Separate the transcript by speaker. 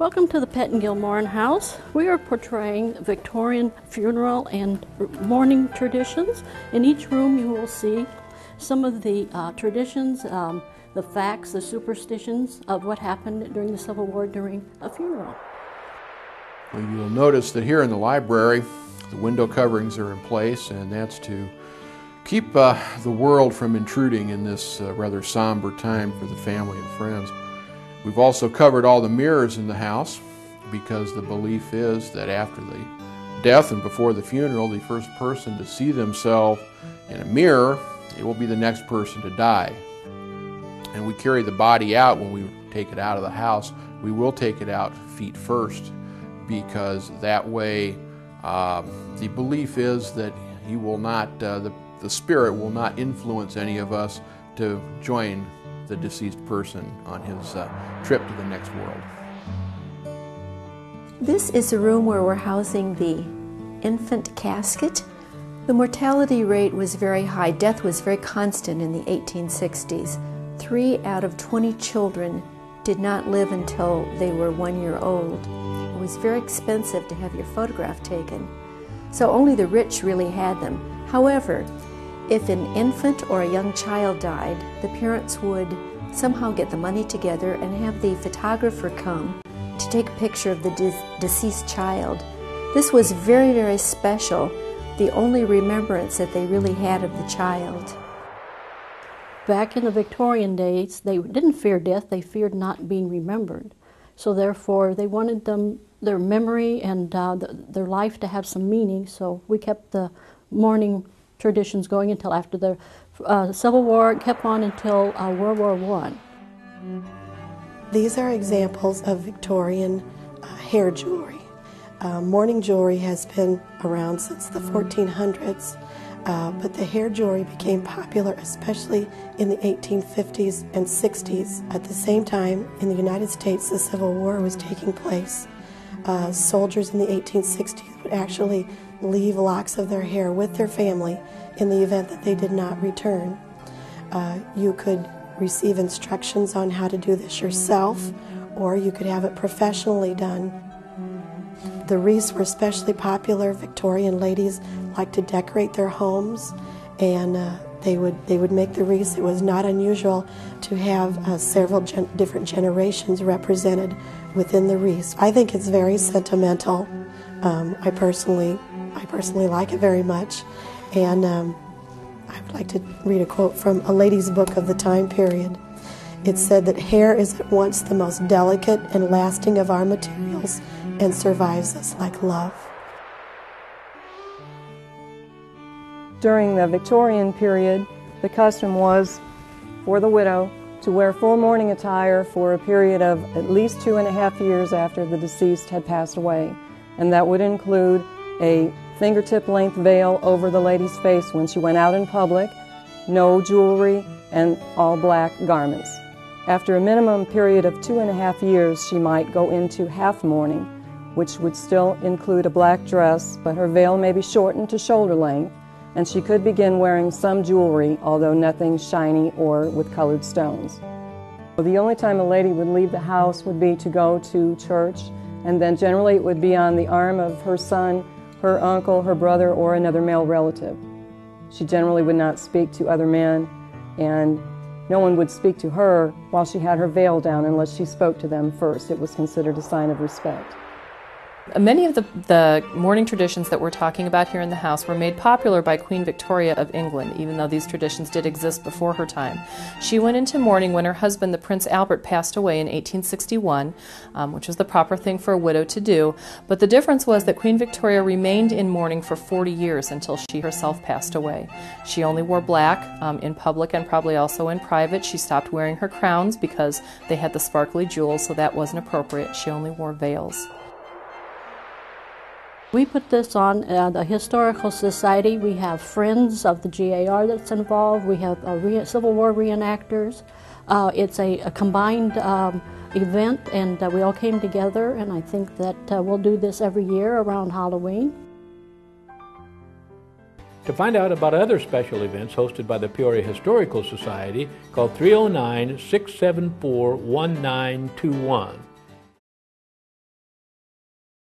Speaker 1: Welcome to the Pettengill Morron House. We are portraying Victorian funeral and mourning traditions. In each room, you will see some of the uh, traditions, um, the facts, the superstitions of what happened during the Civil War during a funeral.
Speaker 2: Well, you'll notice that here in the library, the window coverings are in place, and that's to keep uh, the world from intruding in this uh, rather somber time for the family and friends. We've also covered all the mirrors in the house because the belief is that after the death and before the funeral, the first person to see themselves in a mirror, it will be the next person to die. And we carry the body out when we take it out of the house. We will take it out feet first because that way uh, the belief is that he will not, uh, the, the spirit will not influence any of us to join the deceased person on his uh, trip to the next world.
Speaker 3: This is a room where we're housing the infant casket. The mortality rate was very high. Death was very constant in the 1860s. Three out of 20 children did not live until they were one year old. It was very expensive to have your photograph taken, so only the rich really had them. However, if an infant or a young child died, the parents would somehow get the money together and have the photographer come to take a picture of the de deceased child. This was very, very special, the only remembrance that they really had of the child.
Speaker 1: Back in the Victorian days, they didn't fear death, they feared not being remembered. So therefore, they wanted them their memory and uh, the, their life to have some meaning. So we kept the mourning traditions going until after the uh, Civil War. Kept on until uh, World War One.
Speaker 4: These are examples of Victorian uh, hair jewelry. Uh, mourning jewelry has been around since the 1400s, uh, but the hair jewelry became popular especially in the 1850s and 60s. At the same time, in the United States, the Civil War was taking place. Uh, soldiers in the 1860s would actually leave locks of their hair with their family in the event that they did not return. Uh, you could receive instructions on how to do this yourself, or you could have it professionally done. The wreaths were especially popular. Victorian ladies liked to decorate their homes, and uh, they would they would make the wreaths. It was not unusual to have uh, several gen different generations represented within the wreaths. I think it's very sentimental. Um, I personally I personally like it very much. And um, I would like to read a quote from a lady's book of the time period. It said that hair is at once the most delicate and lasting of our materials and survives us like love.
Speaker 5: During the Victorian period, the custom was for the widow to wear full mourning attire for a period of at least two and a half years after the deceased had passed away, and that would include a fingertip length veil over the lady's face when she went out in public, no jewelry, and all black garments. After a minimum period of two and a half years, she might go into half mourning, which would still include a black dress, but her veil may be shortened to shoulder length, and she could begin wearing some jewelry, although nothing shiny or with colored stones. The only time a lady would leave the house would be to go to church, and then generally it would be on the arm of her son her uncle, her brother, or another male relative. She generally would not speak to other men, and no one would speak to her while she had her veil down unless she spoke to them first. It was considered a sign of respect.
Speaker 6: Many of the, the mourning traditions that we're talking about here in the house were made popular by Queen Victoria of England, even though these traditions did exist before her time. She went into mourning when her husband, the Prince Albert, passed away in 1861, um, which was the proper thing for a widow to do. But the difference was that Queen Victoria remained in mourning for 40 years until she herself passed away. She only wore black um, in public and probably also in private. She stopped wearing her crowns because they had the sparkly jewels, so that wasn't appropriate. She only wore veils.
Speaker 1: We put this on uh, the Historical Society. We have friends of the GAR that's involved. We have uh, Civil War reenactors. Uh, it's a, a combined um, event, and uh, we all came together, and I think that uh, we'll do this every year around Halloween.
Speaker 7: To find out about other special events hosted by the Peoria Historical Society, call 309 674 1921.